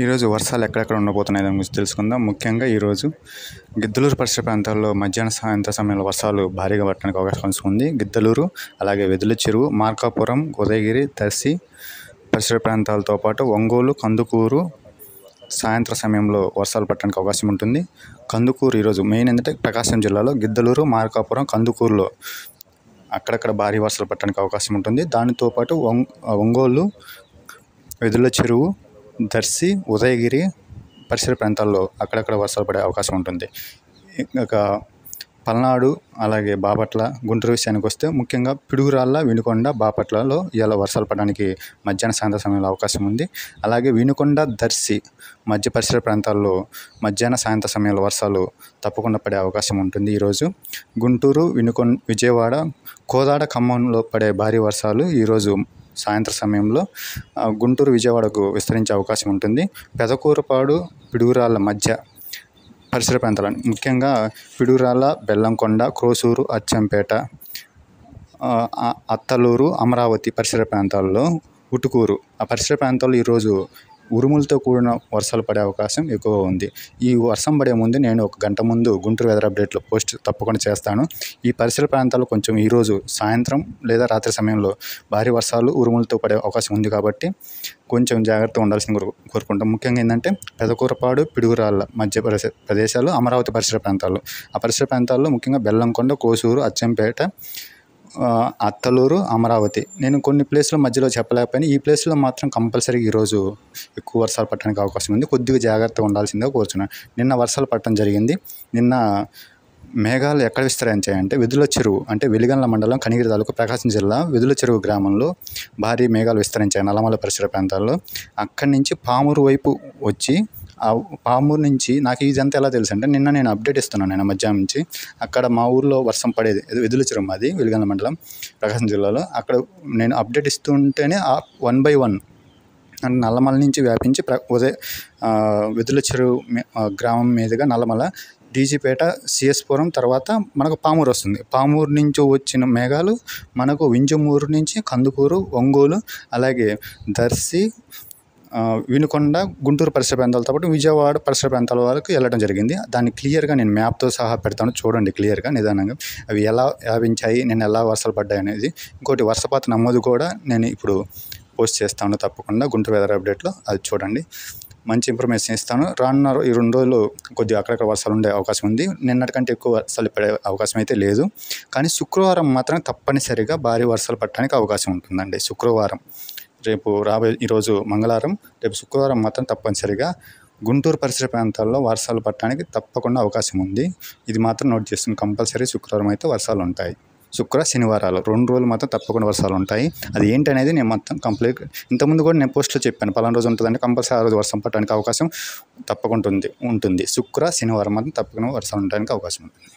ఈరోజు వర్షాలు ఎక్కడెక్కడ ఉండబోతున్నాయి దాని గురించి తెలుసుకుందాం. ముఖ్యంగా ఈరోజు గిద్దలూరు పరిసర ప్రాంతాల్లో మధ్యాహ్న సాయంత్ర సమయంలో వర్షాలు భారీగా పట్టడానికి అవకాశం ఉంది. గిద్దలూరు అలాగే వెదుల చెరువు మార్కాపురం ఉదయగిరి దర్శి పరిసర ప్రాంతాలతో పాటు ఒంగోలు కందుకూరు సాయంత్ర సమయంలో వర్షాలు పట్టడానికి అవకాశం ఉంటుంది. కందుకూరు ఈరోజు మెయిన్ ఏంటంటే ప్రకాశం జిల్లాలో గిద్దలూరు మార్కాపురం కందుకూరులో అక్కడక్కడ భారీ వర్షాలు పట్టడానికి అవకాశం ఉంటుంది. దానితో పాటు ఒంగ్ ఒంగోలు వెదుల చెరువు దర్శి ఉదయగిరి పరిసర ప్రాంతాల్లో అక్కడక్కడ వర్షాలు పడే అవకాశం ఉంటుంది. ఇంకా పల్నాడు అలాగే బాపట్ల గుంటూరు విషయానికి వస్తే ముఖ్యంగా పిడుగురాళ్ళ వినుకొండ బాపట్లలో ఇలా వర్షాలు పడడానికి మధ్యాహ్న సాయంత్ర సమయంలో అవకాశం ఉంది. అలాగే వినుకొండ దర్శి మధ్య పరిసర ప్రాంతాల్లో మధ్యాహ్న సాయంత్ర సమయంలో వర్షాలు తప్పకుండా పడే అవకాశం ఉంటుంది ఈరోజు. గుంటూరు వినుకొండ విజయవాడ కోదాడ ఖమ్మంలో పడే భారీ వర్షాలు ఈరోజు సాయంత్ర సమయంలో గుంటూరు విజయవాడకు విస్తరించే అవకాశం ఉంటుంది. పెదకూరపాడు పిడుగురాళ్ళ మధ్య పరిసర ప్రాంతాలు ముఖ్యంగా పిడుగురాళ్ళ బెల్లంకొండ క్రోసూరు అచ్చంపేట అత్తలూరు అమరావతి పరిసర ప్రాంతాల్లో ఉటుకూరు ఆ పరిసర ప్రాంతాల్లో ఈరోజు ఉరుములతో కూడిన వర్షాలు పడే అవకాశం ఎక్కువ ఉంది. ఈ వర్షం పడే ముందు నేను ఒక గంట ముందు గుంటూరు వెదర్ అప్డేట్లో పోస్ట్ తప్పకుండా చేస్తాను. ఈ పరిసర ప్రాంతాలు కొంచెం ఈరోజు సాయంత్రం లేదా రాత్రి సమయంలో భారీ వర్షాలు ఉరుములతో పడే అవకాశం ఉంది కాబట్టి కొంచెం జాగ్రత్తగా ఉండాల్సింది కోరు- కోరుకుంటాం. ముఖ్యంగా ఏంటంటే పెదకూరపాడు పిడుగురాళ్ళ మధ్య ప్రదేశాలు అమరావతి పరిసర ప్రాంతాలు. ఆ పరిసర ప్రాంతాల్లో ముఖ్యంగా బెల్లంకొండ కోసూరు అచ్చంపేట అత్తలూరు అమరావతి. నేను కొన్ని ప్లేస్ల మధ్యలో చెప్పలేకపోయినా ఈ ప్లేస్లో మాత్రం కంపల్సరీ ఈరోజు ఎక్కువ వర్షాలు పట్టడానికి అవకాశం ఉంది. కొద్దిగా జాగ్రత్తగా ఉండాల్సిందిగా కోరుచున్నాను నిన్న వర్షాలు పట్టడం జరిగింది. నిన్న మేఘాలు ఎక్కడ విస్తరించాయంటే వెదుల చెరువు అంటే వెలిగన్ల మండలం కనిగిరి తాలూకు ప్రకాశం జిల్లా వెదుల చెరువు గ్రామంలో భారీ మేఘాలు విస్తరించాయి నల్లమల పరిసర ప్రాంతాల్లో. అక్కడి నుంచి పామూరు వైపు వచ్చి ఆ పామూరు నుంచి నాకు ఇదంతా ఎలా తెలుసు అంటే నిన్న నేను అప్డేట్ ఇస్తున్నాను నేను మధ్యాహ్నం నుంచి. అక్కడ మా ఊర్లో వర్షం పడేది. ఇది వెదుల చెరువు మాది మండలం ప్రకాశం జిల్లాలో. అక్కడ నేను అప్డేట్ ఇస్తుంటేనే వన్ బై వన్ అంటే నల్లమల నుంచి వ్యాపించి ప్ర ఉదయ వెదుల చెరువు గ్రామం మీదుగా నల్లమల డీజీపేట సిఎస్పురం తర్వాత మనకు పామూరు వస్తుంది. పామూరు నుంచి వచ్చిన మేఘాలు మనకు వింజమూరు నుంచి కందుకూరు ఒంగోలు అలాగే దర్శి వినుకొండ గుంటూరు పరిసర ప్రాంతాలతో పాటు విజయవాడ పరిసర ప్రాంతాల వరకు వెళ్ళడం జరిగింది. దాన్ని క్లియర్గా నేను మ్యాప్తో సహా పెడతాను. చూడండి క్లియర్గా నిదానంగా. అవి ఎలా వ్యాపించాయి నేను ఎలా వర్షాలు పడ్డాయి అనేది. ఇంకోటి వర్షపాత నమోదు కూడా నేను ఇప్పుడు పోస్ట్ చేస్తాను తప్పకుండా. గుంటూరు వెదర్ అప్డేట్లో అది చూడండి. మంచి ఇన్ఫర్మేషన్ ఇస్తాను. రానున్న ఈ రెండు రోజులు కొద్దిగా అక్కడక్కడ వర్షాలు ఉండే అవకాశం ఉంది. నిన్నటికంటే ఎక్కువ వర్షాలు పడే అవకాశం అయితే లేదు. కానీ శుక్రవారం మాత్రం తప్పనిసరిగా భారీ వర్షాలు పట్టడానికి అవకాశం ఉంటుందండి శుక్రవారం. రేపు రాబోయే ఈరోజు మంగళవారం రేపు శుక్రవారం మాత్రం తప్పనిసరిగా గుంటూరు పరిసర ప్రాంతాల్లో వర్షాలు పట్టడానికి తప్పకుండా అవకాశం ఉంది. ఇది మాత్రం నోట్ చేస్తుంది కంపల్సరీ శుక్రవారం అయితే వర్షాలు ఉంటాయి. శుక్ర శనివారాలు రెండు రోజులు మాత్రం తప్పకుండా వర్షాలు ఉంటాయి. అది ఏంటనేది నేను మొత్తం కంప్లీట్ ఇంతకుముందు కూడా నేను పోస్ట్లో చెప్పాను. పలానా రోజు ఉంటుందంటే కంపల్సరీ ఆ రోజు వర్షం పట్టడానికి అవకాశం తప్పకుండా ఉంది ఉంటుంది. శుక్ర శనివారం మాత్రం తప్పకుండా వర్షాలు ఉండడానికి అవకాశం ఉంటుంది.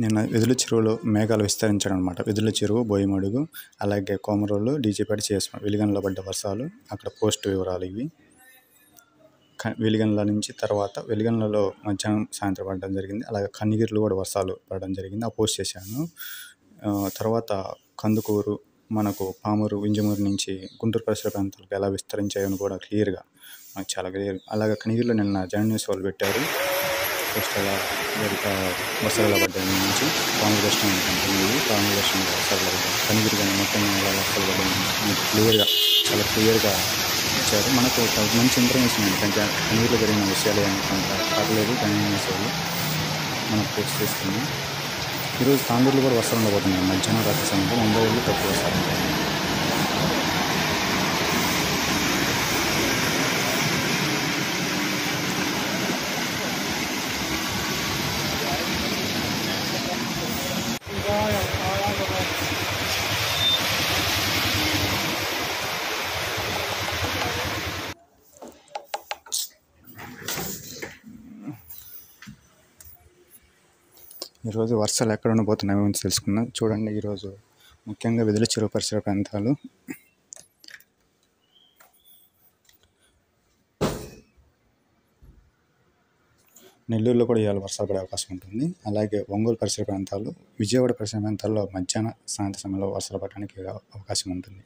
నిన్న వెదుల చెరువులో మేఘాలు విస్తరించడం అనమాట వెదుల చెరువు బోయమడుగు అలాగే కోమరోలు డీజేపేట చేసుకున్నాం వెలిగండ్ల పడ్డ వర్షాలు అక్కడ పోస్ట్ వివరాలు ఇవి. క- నుంచి తర్వాత వెలిగండ్లలో మధ్యాహ్నం సాయంత్రం పడడం జరిగింది. అలాగే కన్నగిరిలో కూడా వర్షాలు పడడం జరిగింది. ఆ పోస్ట్ చేశాను. తర్వాత కందుకూరు మనకు పామూరు వింజమూరు నుంచి గుంటూరు పరిసర ప్రాంతాలకు ఎలా విస్తరించాయని కూడా క్లియర్గా నాకు చాలా క్లియర్. అలాగే కనిగిరిలో నిన్న జన న్యూస్ వాళ్ళు పెట్టారు. ఫస్ట్ అలా వెళ్తా నుంచి. పాముల దర్శనం ఉంటుంది పాముల దర్శనం వర్షాలు పడ్డాయి. మొత్తం ఎలా వర్షాలు క్లియర్గా చాలా క్లియర్గా ఇచ్చారు. మనకు ఒక మంచి ఇన్ఫర్మేషన్ ఏంటంటే కనిగిరిలో జరిగిన విషయాలు ఏమంటే పర్లేదు కానీ వాళ్ళు మనకు పోస్ట్ చేస్తుంది. ఈరోజు తాండూరులో కూడా వర్షాలు ఉండబోతున్నాయి మధ్యాహ్నం రాత్రి సమయంలో ముంబైలో తక్కువ వస్తారు ఈరోజు వర్షాలు ఎక్కడ ఉండబోతున్నాయో గురించి తెలుసుకుందాం. చూడండి ఈరోజు ముఖ్యంగా వెదుల చెరువు పరిసర ప్రాంతాలు. నెల్లూరులో కూడా ఇవాళ వర్షాలు పడే అవకాశం ఉంటుంది. అలాగే ఒంగోలు పరిసర ప్రాంతాలు విజయవాడ పరిసర ప్రాంతాల్లో మధ్యాహ్న సాయంత్రం సమయంలో వర్షాలు పడడానికి అవకాశం ఉంటుంది.